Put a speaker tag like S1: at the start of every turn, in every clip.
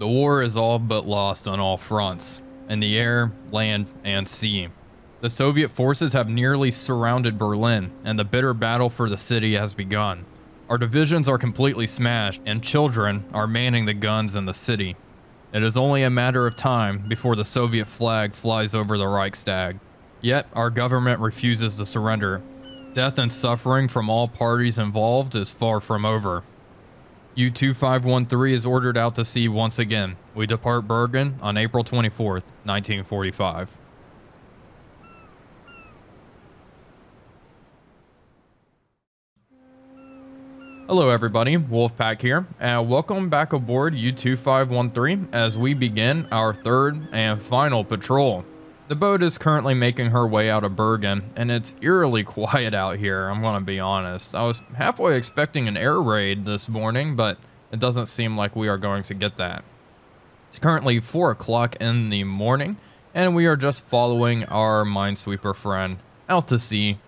S1: The war is all but lost on all fronts, in the air, land, and sea. The Soviet forces have nearly surrounded Berlin, and the bitter battle for the city has begun. Our divisions are completely smashed, and children are manning the guns in the city. It is only a matter of time before the Soviet flag flies over the Reichstag. Yet, our government refuses to surrender. Death and suffering from all parties involved is far from over. U-2513 is ordered out to sea once again. We depart Bergen on April 24th, 1945. Hello everybody, Wolfpack here, and welcome back aboard U-2513 as we begin our third and final patrol. The boat is currently making her way out of Bergen, and it's eerily quiet out here, I'm gonna be honest. I was halfway expecting an air raid this morning, but it doesn't seem like we are going to get that. It's currently 4 o'clock in the morning, and we are just following our minesweeper friend out to sea,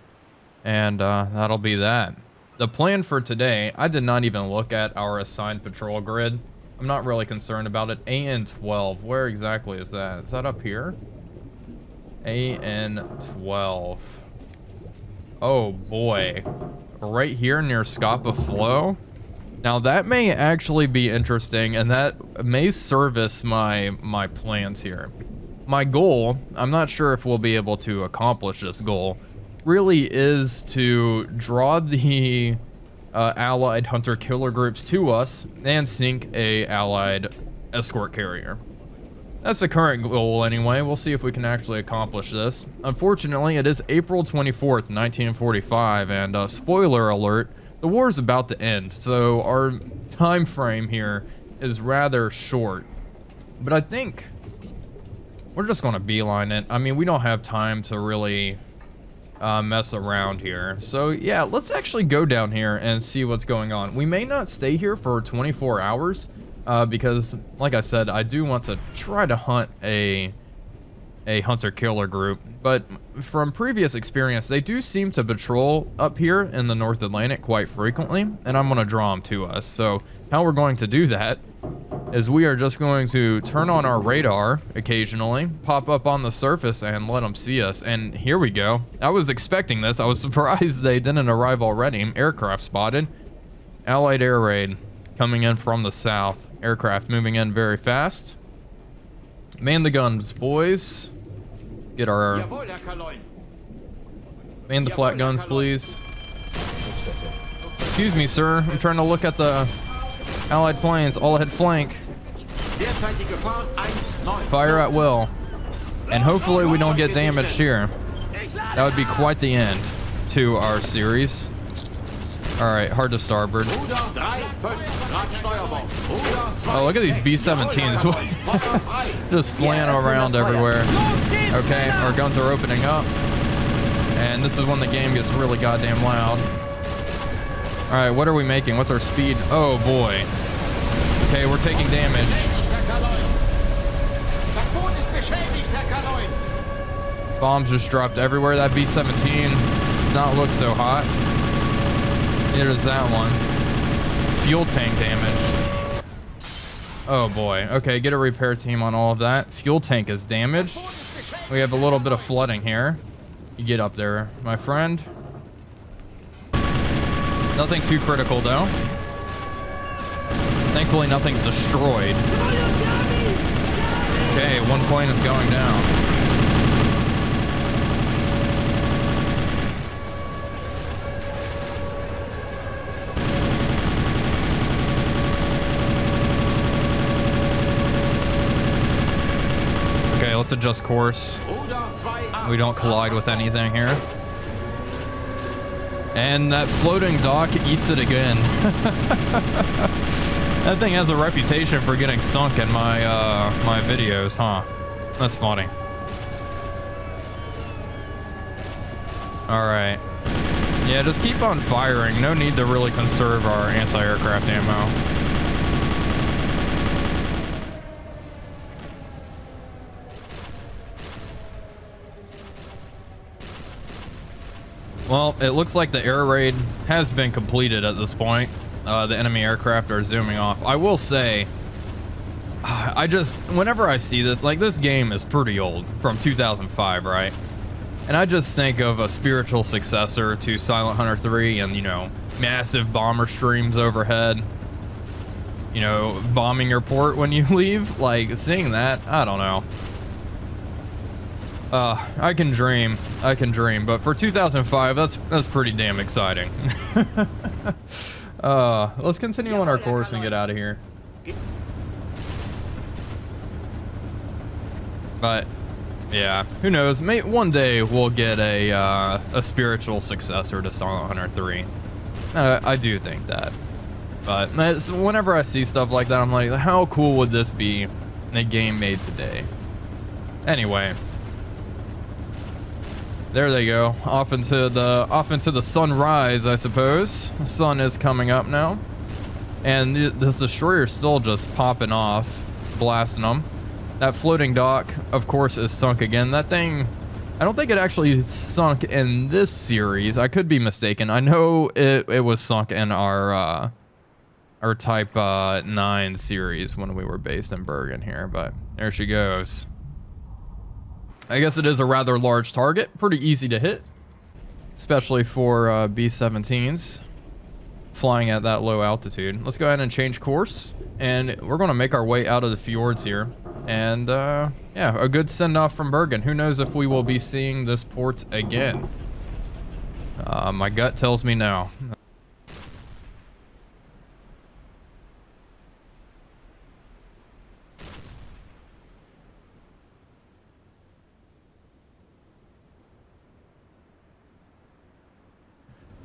S1: and uh, that'll be that. The plan for today, I did not even look at our assigned patrol grid. I'm not really concerned about it. AN-12, where exactly is that? Is that up here? AN-12. Oh boy. Right here near Scapa Flow? Now that may actually be interesting and that may service my, my plans here. My goal, I'm not sure if we'll be able to accomplish this goal, really is to draw the uh, allied hunter-killer groups to us and sink a allied escort carrier. That's the current goal anyway. We'll see if we can actually accomplish this. Unfortunately, it is April 24th, 1945, and uh, spoiler alert, the war is about to end, so our time frame here is rather short. But I think we're just going to beeline it. I mean, we don't have time to really uh, mess around here. So yeah, let's actually go down here and see what's going on. We may not stay here for 24 hours uh, because, like I said, I do want to try to hunt a a hunter-killer group. But from previous experience, they do seem to patrol up here in the North Atlantic quite frequently, and I'm going to draw them to us. So how we're going to do that is we are just going to turn on our radar occasionally, pop up on the surface, and let them see us. And here we go. I was expecting this. I was surprised they didn't arrive already. Aircraft spotted. Allied air raid coming in from the south. Aircraft moving in very fast. Man the guns, boys. Get our... Man the flak guns, please. Excuse me, sir. I'm trying to look at the Allied planes, all ahead flank. Fire at will. And hopefully we don't get damaged here. That would be quite the end to our series. Alright, hard to starboard. Oh, look at these B-17s. Just flying around everywhere. Okay, our guns are opening up. And this is when the game gets really goddamn loud. Alright, what are we making? What's our speed? Oh, boy. Okay, we're taking damage. Bombs just dropped everywhere. That B-17 does not look so hot. Neither does that one. Fuel tank damage. Oh boy. Okay, get a repair team on all of that. Fuel tank is damaged. We have a little bit of flooding here. You get up there, my friend. Nothing too critical, though. Thankfully, nothing's destroyed. Okay, one plane is going down. Let's adjust course. We don't collide with anything here. And that floating dock eats it again. that thing has a reputation for getting sunk in my uh, my videos, huh? That's funny. All right. Yeah, just keep on firing. No need to really conserve our anti-aircraft ammo. Well, it looks like the air raid has been completed at this point. Uh, the enemy aircraft are zooming off. I will say, I just, whenever I see this, like this game is pretty old, from 2005, right? And I just think of a spiritual successor to Silent Hunter 3 and, you know, massive bomber streams overhead. You know, bombing your port when you leave. Like, seeing that, I don't know. Uh, I can dream. I can dream. But for 2005, that's that's pretty damn exciting. uh, let's continue on our course and get out of here. But yeah, who knows? May one day we'll get a uh, a spiritual successor to Silent Hunter 3. Uh, I do think that. But whenever I see stuff like that, I'm like, how cool would this be in a game made today? Anyway, there they go. Off into the off into the sunrise, I suppose. The sun is coming up now, and this destroyer's still just popping off, blasting them. That floating dock, of course, is sunk again. That thing, I don't think it actually sunk in this series. I could be mistaken. I know it, it was sunk in our uh, our Type uh, 9 series when we were based in Bergen here, but there she goes. I guess it is a rather large target. Pretty easy to hit, especially for uh, B-17s flying at that low altitude. Let's go ahead and change course, and we're going to make our way out of the fjords here. And uh, yeah, a good send off from Bergen. Who knows if we will be seeing this port again? Uh, my gut tells me no.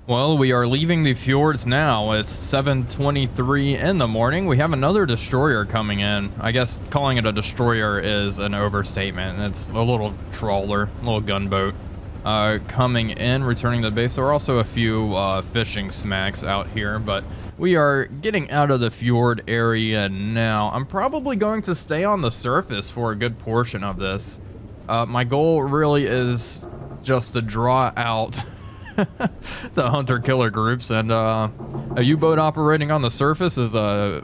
S1: Well, we are leaving the fjords now. It's 7.23 in the morning. We have another destroyer coming in. I guess calling it a destroyer is an overstatement. It's a little trawler, a little gunboat uh, coming in, returning to the base. There are also a few uh, fishing smacks out here, but we are getting out of the fjord area now. I'm probably going to stay on the surface for a good portion of this. Uh, my goal really is just to draw out the hunter-killer groups, and uh, a U-boat operating on the surface is a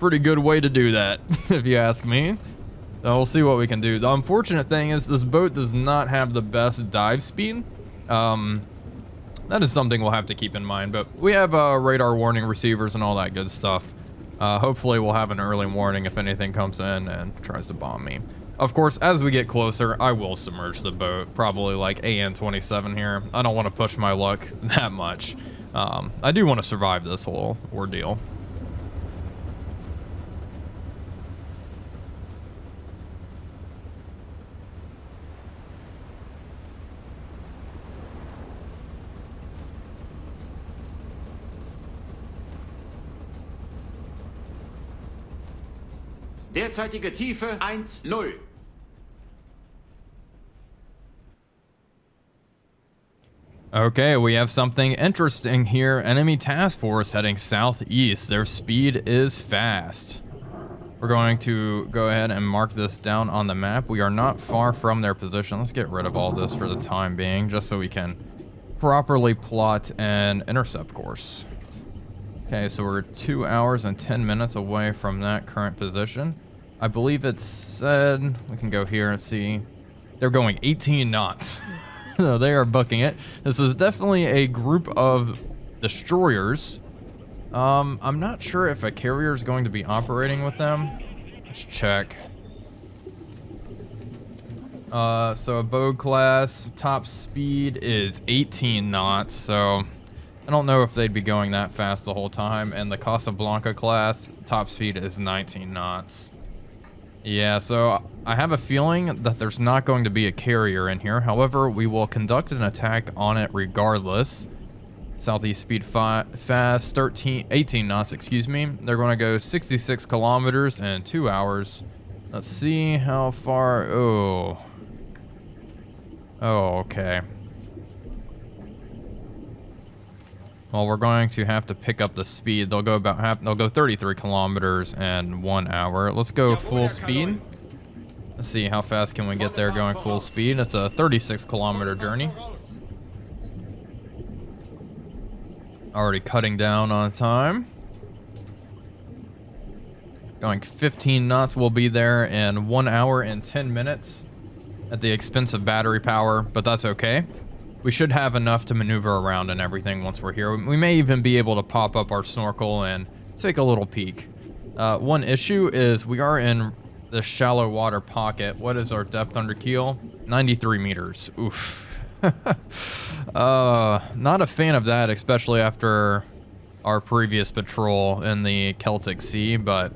S1: pretty good way to do that, if you ask me. So we'll see what we can do. The unfortunate thing is this boat does not have the best dive speed. Um, that is something we'll have to keep in mind, but we have uh, radar warning receivers and all that good stuff. Uh, hopefully we'll have an early warning if anything comes in and tries to bomb me. Of course, as we get closer, I will submerge the boat, probably like AN-27 here. I don't want to push my luck that much. Um, I do want to survive this whole ordeal.
S2: Derzeitige Tiefe 1-0.
S1: Okay, we have something interesting here. Enemy task force heading southeast. Their speed is fast. We're going to go ahead and mark this down on the map. We are not far from their position. Let's get rid of all this for the time being, just so we can properly plot an intercept course. Okay, so we're two hours and 10 minutes away from that current position. I believe it said, we can go here and see, they're going 18 knots. they are bucking it. This is definitely a group of destroyers. Um, I'm not sure if a carrier is going to be operating with them. Let's check. Uh, so a Bogue class top speed is 18 knots, so I don't know if they'd be going that fast the whole time. And the Casablanca class top speed is 19 knots. Yeah, so I have a feeling that there's not going to be a carrier in here. However, we will conduct an attack on it regardless. Southeast speed fast, 13, 18 knots, excuse me. They're going to go 66 kilometers in two hours. Let's see how far. Oh. Oh, okay. Well, we're going to have to pick up the speed. They'll go about half. They'll go 33 kilometers in one hour. Let's go full speed. Let's see how fast can we get there going full speed. It's a 36 kilometer journey. Already cutting down on time. Going 15 knots, we'll be there in 1 hour and 10 minutes at the expense of battery power, but that's okay. We should have enough to maneuver around and everything once we're here. We may even be able to pop up our snorkel and take a little peek. Uh, one issue is we are in the shallow water pocket. What is our depth under keel? 93 meters. Oof. uh, not a fan of that, especially after our previous patrol in the Celtic Sea, but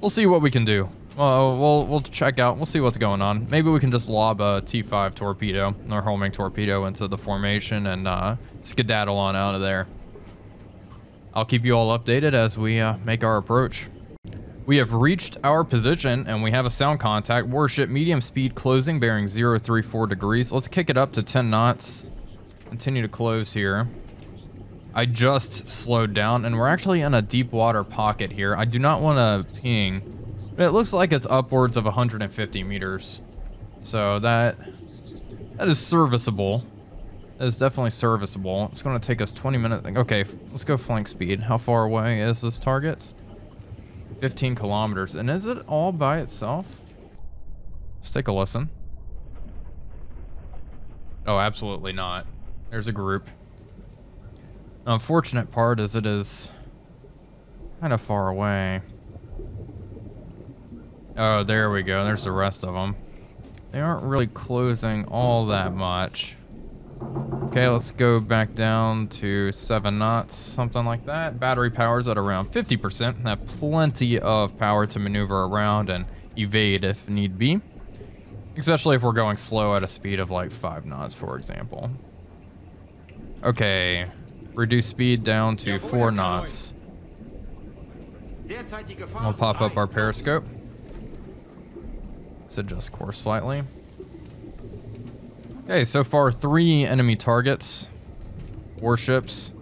S1: we'll see what we can do. Well, we'll we'll check out. We'll see what's going on. Maybe we can just lob a T5 torpedo or homing torpedo into the formation and uh, skedaddle on out of there. I'll keep you all updated as we uh, make our approach. We have reached our position and we have a sound contact. Warship medium speed closing bearing 034 degrees. Let's kick it up to 10 knots. Continue to close here. I just slowed down and we're actually in a deep water pocket here. I do not want to ping it looks like it's upwards of 150 meters. So that that is serviceable. That is definitely serviceable. It's going to take us 20 minutes. Okay, let's go flank speed. How far away is this target? 15 kilometers. And is it all by itself? Let's take a listen. Oh, absolutely not. There's a group. The unfortunate part is it is kind of far away. Oh, there we go. There's the rest of them. They aren't really closing all that much. Okay, let's go back down to 7 knots, something like that. Battery power's at around 50%. Have plenty of power to maneuver around and evade if need be. Especially if we're going slow at a speed of like 5 knots, for example. Okay, reduce speed down to 4 knots. We'll pop up our periscope. Let's adjust course slightly. Okay, so far three enemy targets. Warships.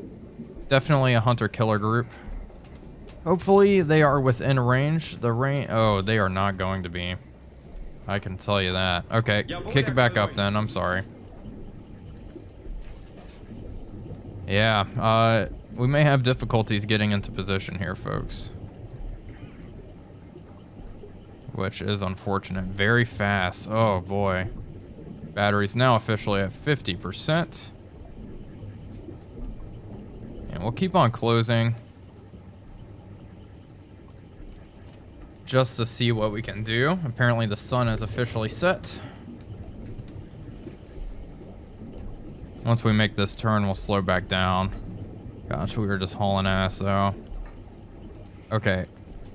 S1: Definitely a hunter-killer group. Hopefully they are within range. The range... Oh, they are not going to be. I can tell you that. Okay, kick it back up then. I'm sorry. Yeah, uh, we may have difficulties getting into position here, folks. Which is unfortunate. Very fast. Oh boy. Battery's now officially at 50%. And we'll keep on closing. Just to see what we can do. Apparently the sun is officially set. Once we make this turn, we'll slow back down. Gosh, we were just hauling ass though. Okay,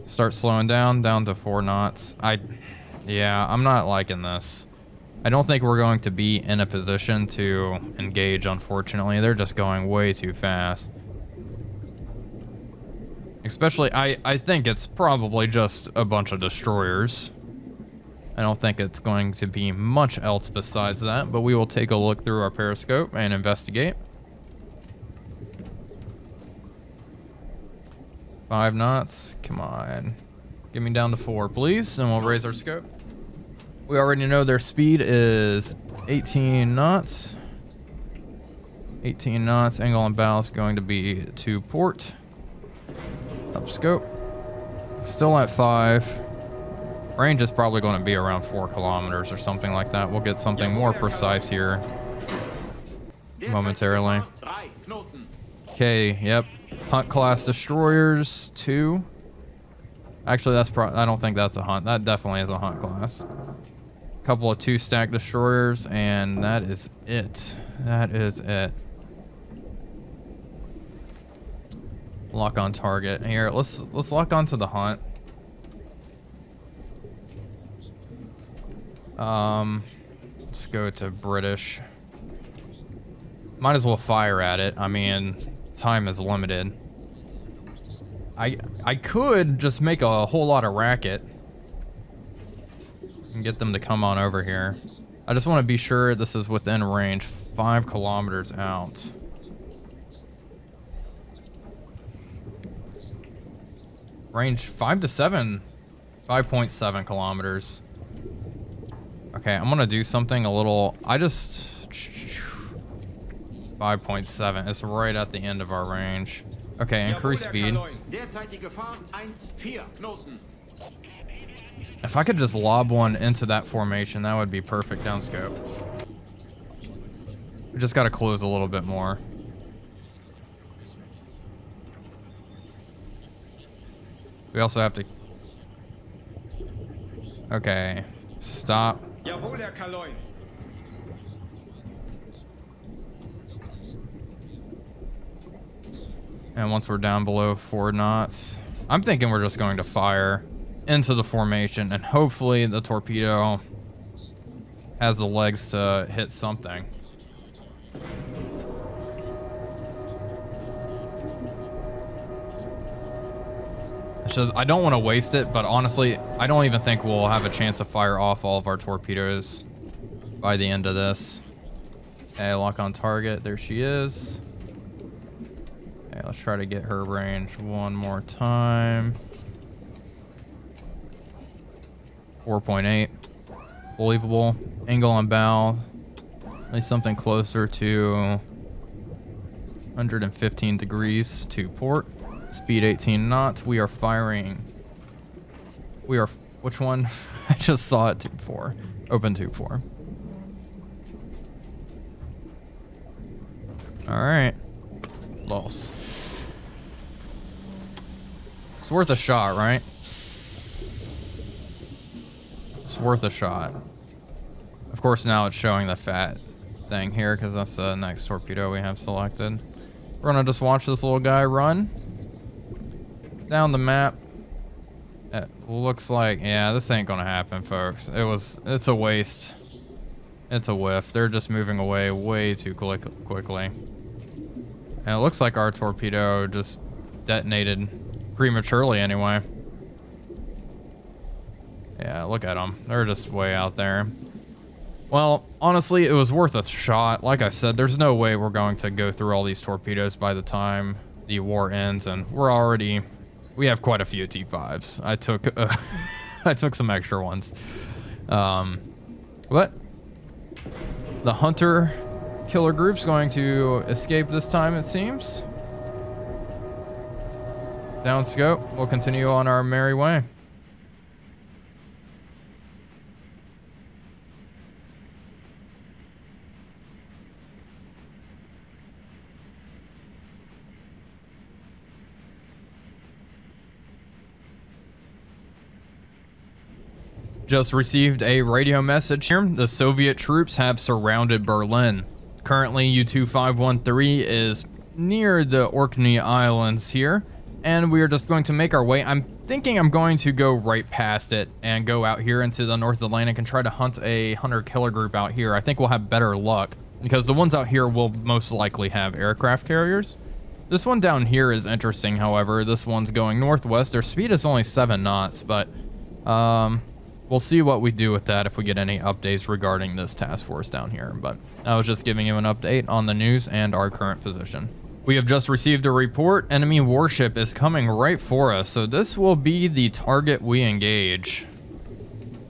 S1: Start slowing down, down to four knots. I, yeah, I'm not liking this. I don't think we're going to be in a position to engage, unfortunately. They're just going way too fast. Especially, I, I think it's probably just a bunch of destroyers. I don't think it's going to be much else besides that, but we will take a look through our periscope and investigate. Five knots. Come on. Get me down to four, please, and we'll raise our scope. We already know their speed is 18 knots. 18 knots. Angle and ballast going to be to port. Up scope. Still at five. Range is probably going to be around four kilometers or something like that. We'll get something more precise here momentarily. Okay, yep. Hunt class destroyers, two. Actually, that's pro I don't think that's a hunt. That definitely is a hunt class. Couple of two stack destroyers, and that is it. That is it. Lock on target. Here, let's let's lock onto the hunt. Um, let's go to British. Might as well fire at it. I mean, time is limited. I I could just make a whole lot of racket and get them to come on over here. I just want to be sure this is within range, five kilometers out. Range five to seven, 5.7 kilometers. Okay, I'm gonna do something a little, I just, 5.7, it's right at the end of our range. Okay, increase speed. If I could just lob one into that formation, that would be perfect down scope. We just got to close a little bit more. We also have to... Okay. Stop.
S2: Jawohl, Herr Kaleun.
S1: And once we're down below four knots, I'm thinking we're just going to fire into the formation and hopefully the torpedo has the legs to hit something. It's just, I don't want to waste it, but honestly, I don't even think we'll have a chance to fire off all of our torpedoes by the end of this. Okay, lock on target. There she is. Let's try to get her range one more time. 4.8. Believable. Angle on bow. At least something closer to 115 degrees to port. Speed 18 knots. We are firing. We are. Which one? I just saw it. Tube 4. Open tube 4. Alright. Loss. It's worth a shot, right? It's worth a shot. Of course, now it's showing the fat thing here because that's the next torpedo we have selected. We're gonna just watch this little guy run down the map. It looks like, yeah, this ain't gonna happen, folks. It was, it's a waste. It's a whiff. They're just moving away way too quick, quickly. And it looks like our torpedo just detonated prematurely anyway. Yeah, look at them. They're just way out there. Well, honestly, it was worth a shot. Like I said, there's no way we're going to go through all these torpedoes by the time the war ends, and we're already... We have quite a few T5s. I took uh, I took some extra ones. Um, but the Hunter killer group's going to escape this time, it seems. Down scope. We'll continue on our merry way. Just received a radio message here. The Soviet troops have surrounded Berlin. Currently, U-2513 is near the Orkney Islands here, and we are just going to make our way. I'm thinking I'm going to go right past it and go out here into the North Atlantic and try to hunt a hunter-killer group out here. I think we'll have better luck because the ones out here will most likely have aircraft carriers. This one down here is interesting, however. This one's going northwest. Their speed is only 7 knots, but um, we'll see what we do with that if we get any updates regarding this task force down here. But I was just giving you an update on the news and our current position. We have just received a report. Enemy warship is coming right for us. So this will be the target we engage.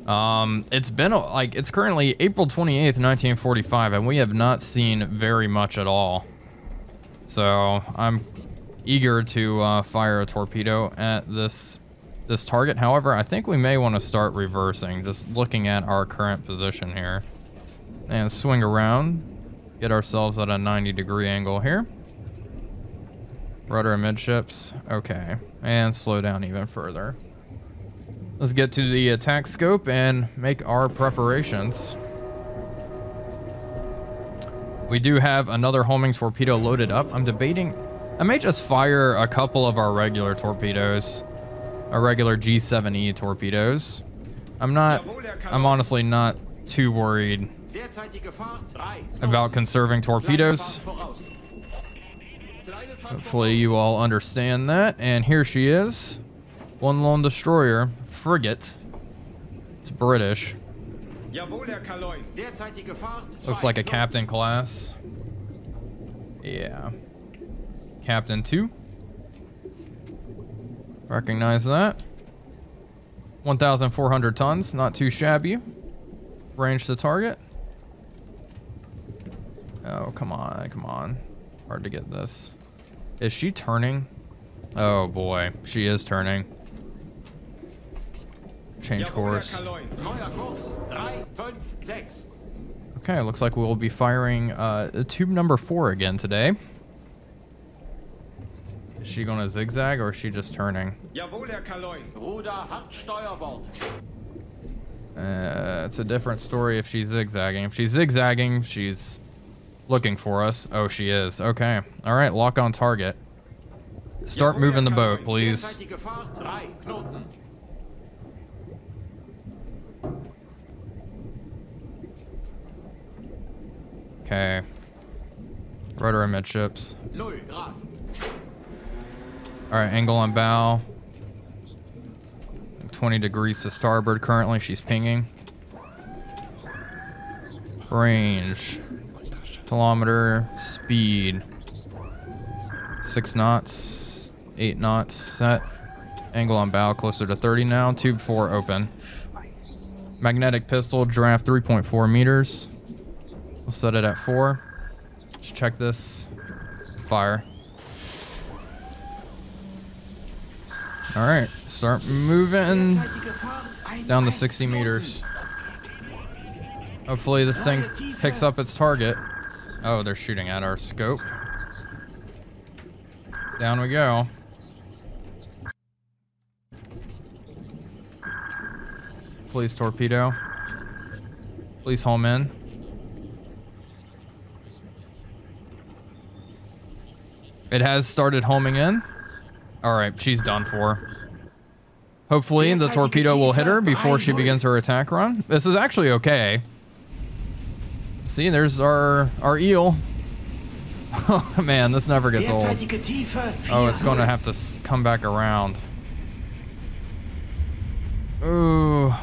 S1: Um, it's been like it's currently April 28th, 1945, and we have not seen very much at all. So I'm eager to uh, fire a torpedo at this this target. However, I think we may want to start reversing, just looking at our current position here. And swing around, get ourselves at a 90 degree angle here. Rudder amidships. okay. And slow down even further. Let's get to the attack scope and make our preparations. We do have another homing torpedo loaded up. I'm debating, I may just fire a couple of our regular torpedoes our regular G7E torpedoes. I'm not, I'm honestly not too worried about conserving torpedoes. Hopefully you all understand that. And here she is. One lone destroyer, frigate. It's British. Looks like a captain class. Yeah. Captain 2. Recognize that. 1,400 tons, not too shabby. Range to target. Oh, come on, come on. Hard to get this. Is she turning? Oh boy, she is turning. change course.
S2: Neuer Kurs 3, 5, 6.
S1: Okay, looks like we'll be firing uh, tube number four again today. Is she gonna zigzag or is she just turning?
S3: Jawohl, Herr Kaleun.
S2: Ruder hat Steuerbord.
S1: Uh, it's a different story if she's zigzagging. If she's zigzagging, she's looking for us. Oh, she is. Okay. All right, lock on target. Start moving the boat, please.
S2: Derzeitige Fahrt 3 Knoten.
S1: Okay. Rudder amidships.
S2: 0
S1: All right, angle on bow. 20 degrees to starboard currently. She's pinging. Range. Kilometer. Speed. 6 knots. 8 knots set. Angle on bow closer to 30 now. Tube 4 open. Magnetic pistol, draft 3.4 meters. We'll set it at 4. Let's check this. Fire. All right, start moving
S2: Derzeitige Fahrt 1,
S1: down
S2: 6
S1: 60 meters. Hopefully this thing picks up its target. Oh, they're shooting at our scope. Down we go. Please torpedo. Please home in. It has started homing in. All right, she's done for. Hopefully, the torpedo will hit her before she begins her attack run. This is actually okay. See, there's our our eel. Oh man, this never gets old.
S2: Derzeitige Tiefe 4
S1: Oh, it's going to have to come back around. Ooh.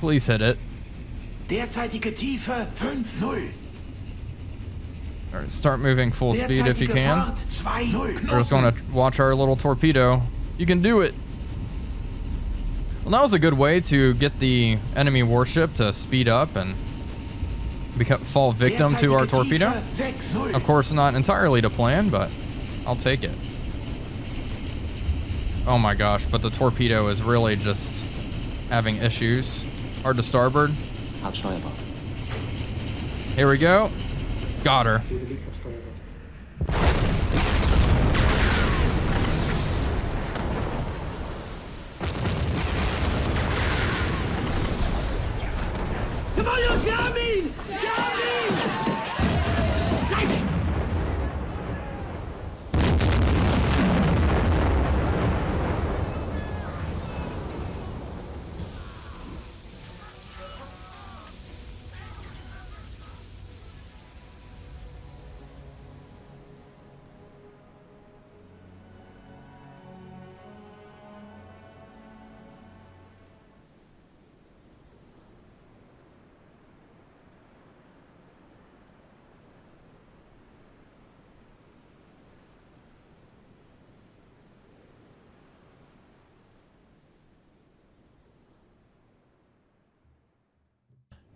S1: Please hit it.
S2: Derzeitige Tiefe 5 0.
S1: All right, start moving full speed if you can.
S2: Fahrt 2 0
S1: We're just going to watch our little torpedo. You can do it. Well, that was a good way to get the enemy warship to speed up and become, fall victim to our torpedo. Of course, not entirely to plan, but I'll take it. Oh my gosh, but the torpedo is really just having issues. Hard to starboard.
S4: Hat Steuerbord.
S1: Here we go. Got her.
S4: Ludovic hat Steuerbord.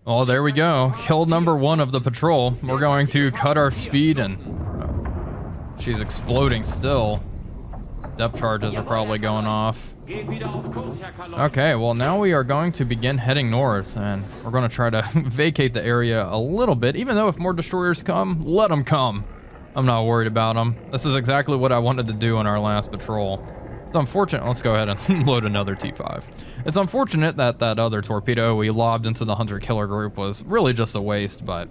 S1: Well, there we go. Kill number one of the patrol. We're going to cut our speed and uh, she's exploding still. Depth charges are probably going off. Okay, well now we are going to begin heading north and we're going to try to vacate the area a little bit. Even though if more destroyers come, let them come. I'm not worried about them. This is exactly what I wanted to do in our last patrol. It's unfortunate. Let's go ahead and load another T5. It's unfortunate that that other torpedo we lobbed into the hunter killer group was really just a waste, but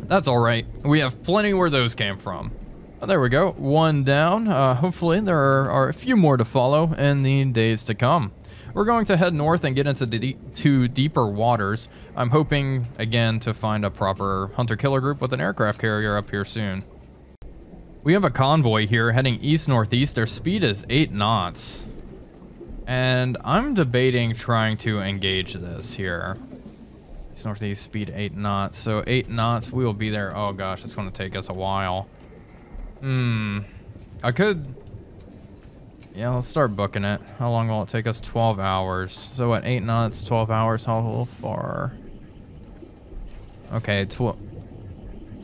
S1: that's all right. We have plenty where those came from. Oh, there we go. One down. Uh, hopefully there are, are a few more to follow in the days to come. We're going to head north and get into de- to deeper waters. I'm hoping again to find a proper hunter killer group with an aircraft carrier up here soon. We have a convoy here heading east northeast. Their speed is 8 knots. And I'm debating trying to engage this here. East northeast speed 8 knots. So 8 knots, we will be there. Oh gosh, it's going to take us a while. Hmm. I could. Yeah, let's start booking it. How long will it take us? 12 hours. So what, 8 knots, 12 hours? How far? Okay, tw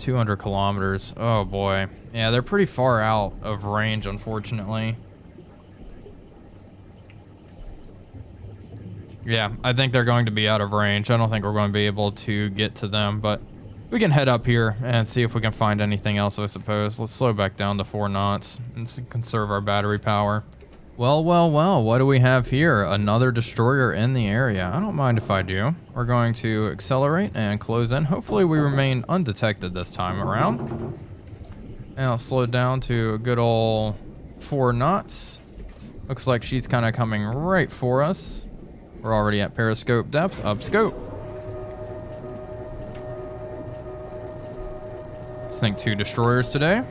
S1: 200 kilometers. Oh boy. Yeah, they're pretty far out of range, unfortunately. Yeah, I think they're going to be out of range. I don't think we're going to be able to get to them, but we can head up here and see if we can find anything else, I suppose. Let's slow back down to four knots and conserve our battery power. Well, well, well, what do we have here? Another destroyer in the area. I don't mind if I do. We're going to accelerate and close in. Hopefully we remain undetected this time around. And I'll slow down to a good old four knots. Looks like she's kind of coming right for us. We're already at periscope depth. Up scope. Sink two destroyers today.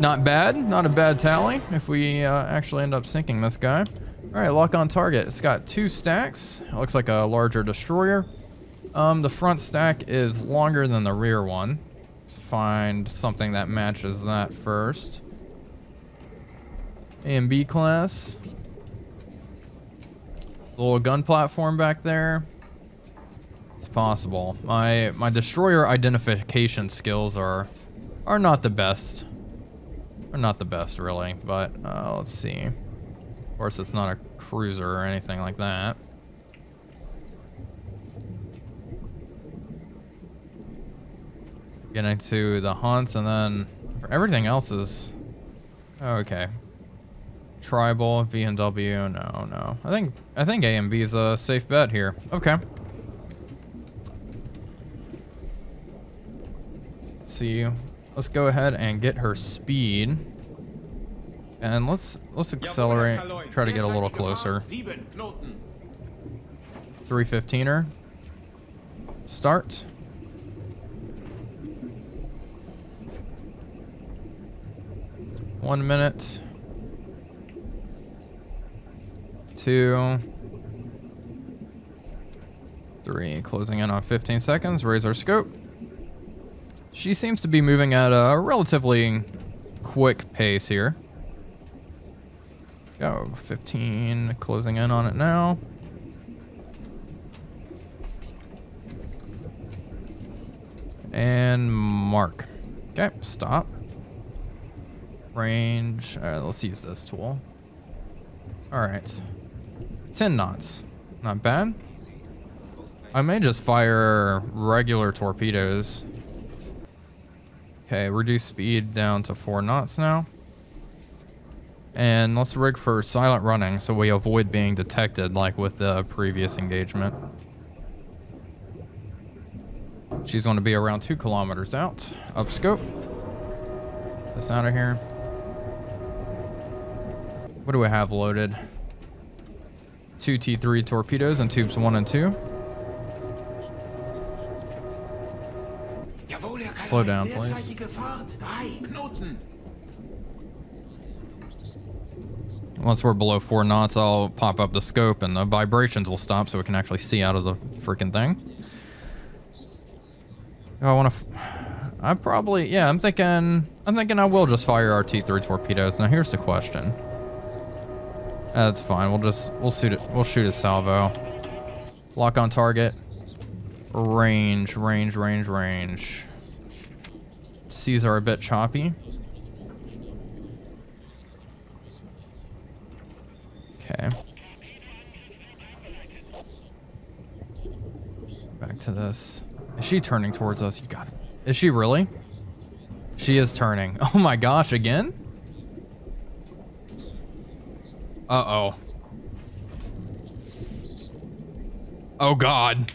S1: Not bad. Not a bad tally if we uh, actually end up sinking this guy. All right, lock on target. It's got two stacks. It looks like a larger destroyer. Um, the front stack is longer than the rear one. Let's find something that matches that first. A and B class. Little gun platform back there. It's possible. My my destroyer identification skills are are not the best. Are not the best really, but uh, let's see. Of course, it's not a cruiser or anything like that. Getting to the Hunts, and then everything else is okay. Tribal, V and W, no, no. I think I think A and B is a safe bet here. Okay. See, let's go ahead and get her speed, and let's let's accelerate. Try to get a little closer. 315er. Start. One minute. Two. Three. Closing in on 15 seconds. Raise our scope. She seems to be moving at a relatively quick pace here. Go. 15. Closing in on it now. And mark. Okay, stop. Range. Uh, let's use this tool. Alright. 10 knots. Not bad. I may just fire regular torpedoes. Okay, reduce speed down to 4 knots now. And let's rig for silent running so we avoid being detected like with the previous engagement. She's going to be around 2 kilometers out. Up scope. This out of here. What do we have loaded? Two T3 torpedoes in tubes 1 and 2. Slow down, please.
S2: Derzeitige Fahrt. Drei Knoten.
S1: Once we're below 4 knots, I'll pop up the scope and the vibrations will stop so we can actually see out of the freaking thing. I want to... I probably... Yeah, I'm thinking... I'm thinking I will just fire our T3 torpedoes. Now, here's the question. That's fine. We'll just... We'll shoot it. We'll shoot a salvo. Lock on target. Range, range, range, range. Seas are a bit choppy. Okay. Back to this. Is she turning towards us? You got it. Is she really? She is turning. Oh my gosh, again? Uh-oh. Oh god.